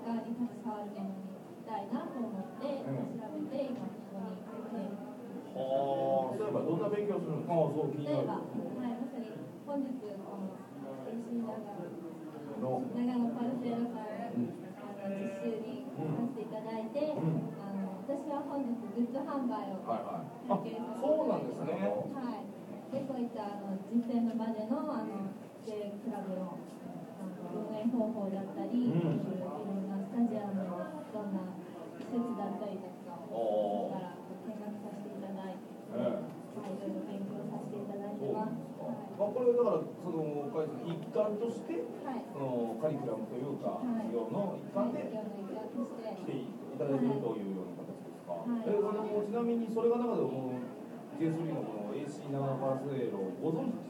まあ、仕事もサッカーに携わるものにしたいなと思ってうん。調べて今ここに来て。はあ例えばどんな勉強するんですかああそう気に例えば、なるはい、まさに本日この AC 長長野パルセイロさんのあの実習に来させていただいて、うん。あの私は本日グッズ販売を体験させていただいてそうなんですね。はい。で、こういったあの実践の場でのあの J クラブの運営方法だったり、うんいろんなスタジアムのどんな施設だったりとかをおーから見学させていただいて、ええはい、いろいろ勉強させていただいてます。まあ、これだからその一環としてはい。のカリキュラムというかはい授業の一環で。来ていただいているというような形ですか、はいえちなみにそれが中でも J3 のこの AC 長野パラスエロをご存知